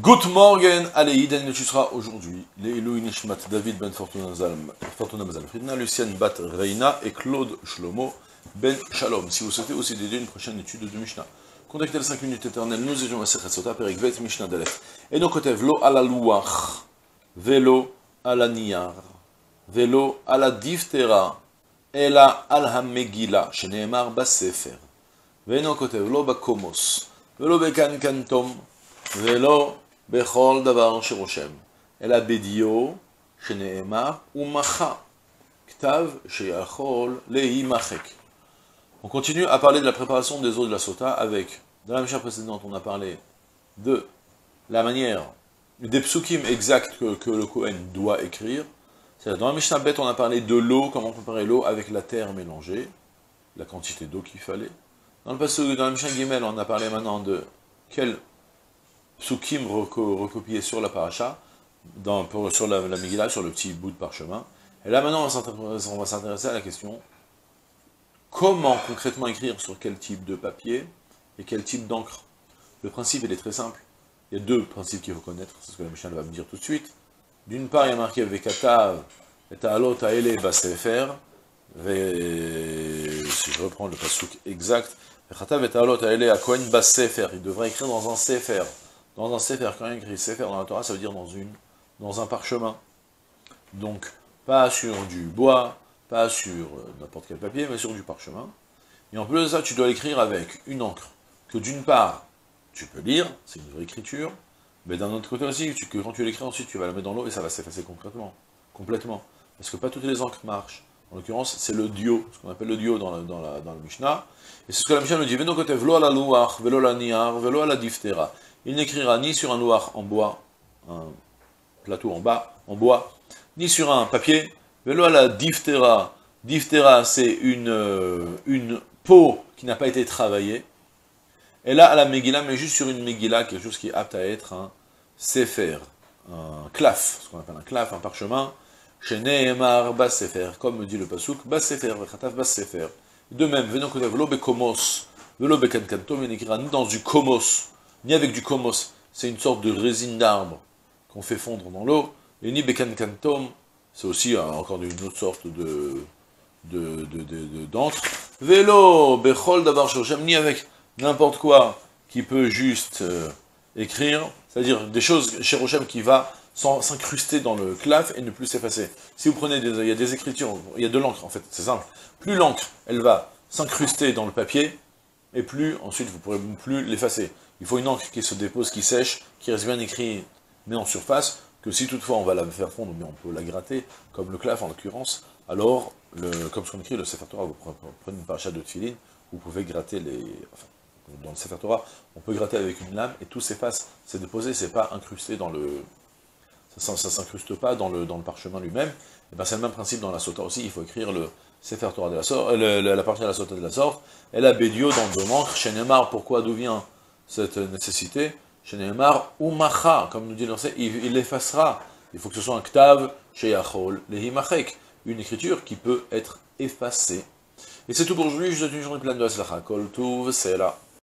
Good morning, allez, Daniel, seras aujourd'hui. Les Elohim Nishmat, David Ben Fortuna Mazal Friedna, Lucienne Bat Reina et Claude Shlomo Ben Shalom. Si vous souhaitez aussi dédier une prochaine étude de Mishnah, contactez le 5 minutes éternelles, nous étions à Sechet Sota, Perik Vet Mishnah Dalef. Et nos côtés, Velo à la Louach, Velo à la Niyar, Velo à la Diftera, Ela al Hamegila, Sheneemar Basefer. Veno côté, Velo Bakomos, Velo Bekan Kantom, Velo on continue à parler de la préparation des eaux de la sota avec, dans la misère précédente, on a parlé de la manière, des psukim exacts que, le Kohen doit écrire. Dans la Mishnah Bet, on a parlé de l'eau, comment préparer l'eau avec la terre mélangée, la quantité d'eau qu'il fallait. Dans, le passage, dans la Mishnah Gimel, on a parlé maintenant de quelle psukim recopié sur la paracha, sur la, la Megillah, sur le petit bout de parchemin. Et là maintenant, on va s'intéresser à la question, comment concrètement écrire sur quel type de papier et quel type d'encre? Le principe, il est très simple. Il y a deux principes qu'il faut connaître, c'est ce que la Mishnah va me dire tout de suite. D'une part, il y a marqué Vekatav, et Ta'alot Ta'ele Basefer, si je reprends le pasouk exact, Vekatav et Ta'alot Ta'ele Akohen Basefer, il devrait écrire dans un Sefer. Dans un Sefer, quand il écrit Sefer dans la Torah, ça veut dire dans, une, dans un parchemin. Donc, pas sur du bois, pas sur euh, n'importe quel papier, mais sur du parchemin. Et en plus de ça, tu dois l'écrire avec une encre que d'une part, tu peux lire, c'est une vraie écriture, mais d'un autre côté aussi, quand tu l'écris ensuite, tu vas la mettre dans l'eau et ça va s'effacer complètement. complètement. Parce que pas toutes les encres marchent. En l'occurrence, c'est le dio, ce qu'on appelle le dio dans, la, le Mishnah. Et c'est ce que la Mishnah nous dit, Veno côté velo la louach, velo la niar, velo la diftera. Il n'écrira ni sur un noir en bois, un plateau en bas, en bois, ni sur un papier. Velo la diftera. Diftera, c'est une, euh, une peau qui n'a pas été travaillée. Et là, à la Megillah, mais juste sur une Megillah, quelque chose qui est apte à être un Sefer, un claf, ce qu'on appelle un claf, un parchemin, chez Nehemar Bas Sefer, comme dit le Pasuk, Bas Sefer, Vechataf Bas Sefer. De même, venons que velo bekomos, velo bekankantom, il n'écrira ni dans du komos, ni avec du komos, c'est une sorte de résine d'arbre qu'on fait fondre dans l'eau, et ni bekankantom, c'est aussi euh, encore une autre sorte de d'encre. De, de, de, Vélo, bechol d'avoir j'aime ni avec n'importe quoi qui peut juste euh, écrire, c'est-à-dire des choses chez Rochem qui va s'incruster dans le claf et ne plus s'effacer. Si vous prenez des, il y a des écritures, il y a de l'encre en fait, c'est simple. Plus l'encre, elle va s'incruster dans le papier, et plus ensuite vous pourrez plus l'effacer. Il faut une encre qui se dépose, qui sèche, qui reste bien écrit, mais en surface, que si toutefois on va la faire fondre, mais on peut la gratter, comme le claf en l'occurrence, alors, le, comme ce qu'on écrit, le Sefer vous prenez une paracha de tefillin, vous pouvez gratter les... Enfin, dans le Sefer on peut gratter avec une lame, et tout s'efface, c'est déposé, c'est pas incrusté dans le... Ça ne s'incruste pas dans le, le parchemin lui-même, et ben c'est le même principe dans la Sota aussi, il faut écrire le Sefer Torah de la sorte, euh, la partie de la Sota de la sorte, et la Bédio dans deux manques, chez Neymar, pourquoi, d'où vient cette nécessité Chez Neymar, Umacha, comme nous dit l'ancien, il, il effacera, il faut que ce soit un Ktav, chez Yachol, Lehimachek, une écriture qui peut être effacée. Et c'est tout pour aujourd'hui, je vous souhaite une journée pleine de Aslacha, Kol Tuv, c'est là.